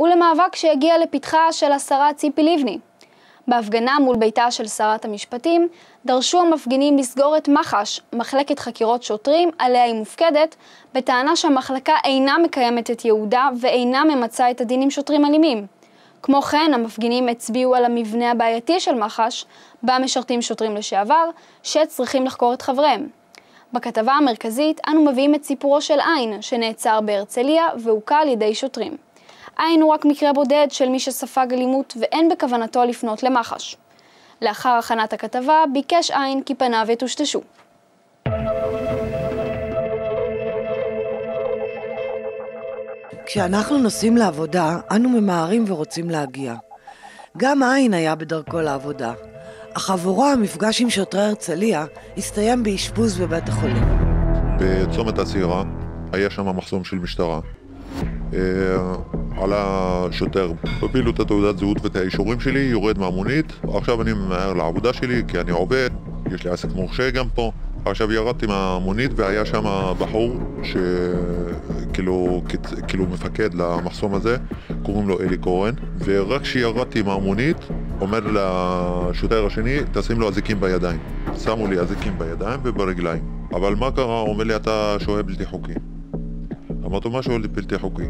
ולמאבק שהגיע לפתחה של השרה ציפי לבני. בהפגנה מול ביתה של שרת המשפטים, דרשו המפגינים לסגור את מח"ש, מחלקת חקירות שוטרים, עליה היא מופקדת, בטענה שהמחלקה אינה מקיימת את ייעודה ואינה ממצה את הדין עם שוטרים אלימים. כמו כן, המפגינים הצביעו על המבנה הבעייתי של מח"ש, בה משרתים שוטרים לשעבר, שצריכים לחקור את חבריהם. בכתבה המרכזית אנו מביאים את סיפורו של עין, שנעצר בהרצליה והוכה על ידי שוטרים. הוא רק מקרה בודד של מי שספג אלימות ואין בכוונתו לפנות למח"ש. לאחר הכנת הכתבה ביקש עין כי פניו יטושטשו. כשאנחנו נוסעים לעבודה, אנו ממהרים ורוצים להגיע. גם עין היה בדרכו לעבודה, אך עבורו המפגש עם שוטרי הרצליה הסתיים באשפוז בבית החולים. בצומת הצעירה היה שם מחסום של משטרה. עלה שוטר, הפיל לו את התעודת זהות ואת האישורים שלי, יורד מהמונית, עכשיו אני ממהר לעבודה שלי כי אני עובד, יש לי עסק מורשה גם פה. עכשיו ירדתי מהמונית והיה שם בחור שכאילו כאילו מפקד למחסום הזה, קוראים לו אלי כהן, ורק כשירדתי מהמונית אומר לשוטר השני, תשים לו אזיקים בידיים. שמו לי אזיקים בידיים וברגליים. אבל מה קרה? אומר לי, אתה שוהה בלתי חוקי. אמרתי לו, מה שוהה בלתי חוקי?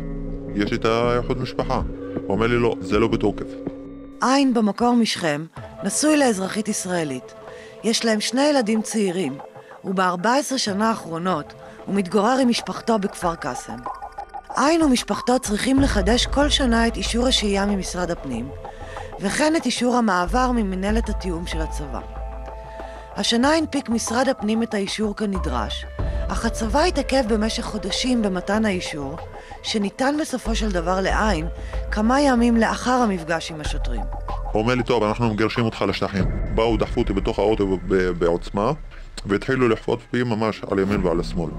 יש את האיחוד משפחה. הוא אומר לי, לא, זה לא בתוקף. עין במקור משכם, נשוי לאזרחית ישראלית. יש להם שני ילדים צעירים, וב-14 שנה האחרונות הוא מתגורר עם משפחתו בכפר קאסם. עין ומשפחתו צריכים לחדש כל שנה את אישור השהייה ממשרד הפנים, וכן את אישור המעבר ממנהלת התיאום של הצבא. השנה הנפיק משרד הפנים את האישור כנדרש, אך הצבא התעכב במשך חודשים במתן האישור, שניתן בסופו של דבר לעין כמה ימים לאחר המפגש עם השוטרים. הוא אומר לי, טוב, אנחנו מגרשים אותך לשטחים. באו, דחפו אותי בתוך האוטו בעוצמה, והתחילו לכפות בי ממש על ימין ועל השמאל.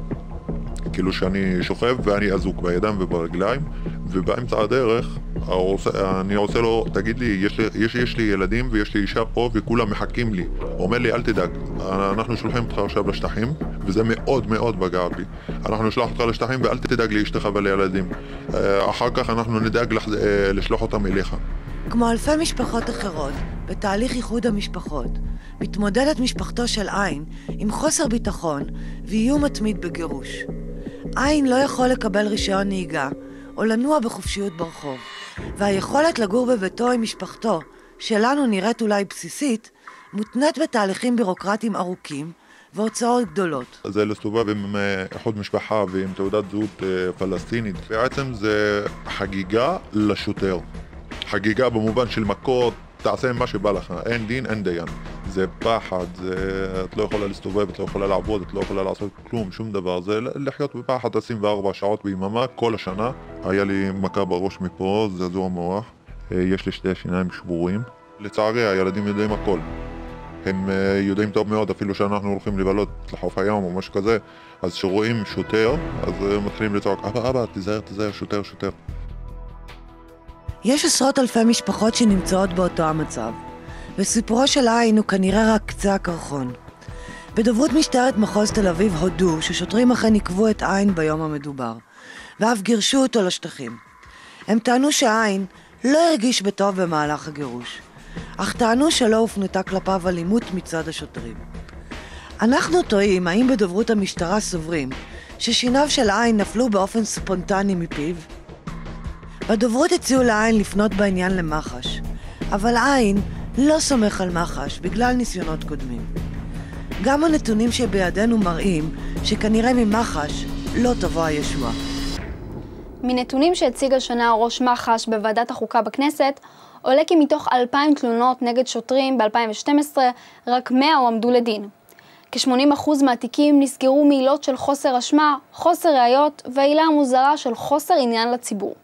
כאילו שאני שוכב ואני אזוק בידיים וברגליים, ובאמצע הדרך אני עושה לו, תגיד לי, יש, יש, יש לי ילדים ויש לי אישה פה וכולם מחכים לי. הוא אומר לי, אל תדאג, אנחנו שולחים אותך עכשיו לשטחים, וזה מאוד מאוד פגע בי. אנחנו נשלח אותך לשטחים ואל תדאג לאשתך ולילדים. אה, אחר כך אנחנו נדאג לח... אה, לשלוח אותם אליך. כמו אלפי משפחות אחרות, בתהליך איחוד המשפחות, מתמודדת משפחתו של עין עם חוסר ביטחון ואיום מתמיד בגירוש. עין לא יכול לקבל רישיון נהיגה או לנוע בחופשיות ברחוב, והיכולת לגור בביתו עם משפחתו, שלנו נראית אולי בסיסית, מותנית בתהליכים בירוקרטיים ארוכים והוצאות גדולות. זה להסתובב עם אה, איחוד משפחה ועם תעודת זהות אה, פלסטינית. בעצם זה חגיגה לשוטר. חגיגה במובן של מכות, תעשה מה שבא לך, אין דין, אין דיין. זה פחד, זה... את לא יכולה להסתובב, את לא יכולה לעבוד, את לא יכולה לעשות כלום, שום דבר. זה לחיות בפחד 24 שעות ביממה כל השנה. היה לי מכה בראש מפה, זעזוע מוח. אה, יש לי שתי שיניים שבורים. לצערי, הילדים יודעים הכל. הם אה, יודעים טוב מאוד, אפילו שאנחנו הולכים לבלות לחוף הים או משהו כזה, אז כשרואים שוטר, אז אה, מתחילים לצעוק, אבא, אבא, תיזהר, תיזהר, שוטר, שוטר. יש עשרות אלפי משפחות שנמצאות באותו המצב, וסיפורו של עין הוא כנראה רק קצה הקרחון. בדוברות משטרת מחוז תל אביב הודו ששוטרים אכן עיכבו את עין ביום המדובר, ואף גירשו אותו לשטחים. הם טענו שעין לא הרגיש בטוב במהלך הגירוש, אך טענו שלא הופנתה כלפיו אלימות מצד השוטרים. אנחנו תוהים האם בדוברות המשטרה סוברים ששיניו של עין נפלו באופן ספונטני מפיו, בדוברות הציעו לעין לפנות בעניין למח"ש, אבל עין לא סומך על מח"ש בגלל ניסיונות קודמים. גם הנתונים שבידינו מראים שכנראה ממח"ש לא תבוא הישועה. מנתונים שהציג השנה ראש מח"ש בוועדת החוקה בכנסת, עולה כי מתוך 2,000 תלונות נגד שוטרים ב-2012, רק 100 הועמדו לדין. כ-80% מהתיקים נסגרו מעילות של חוסר אשמה, חוסר ראיות והעילה המוזרה של חוסר עניין לציבור.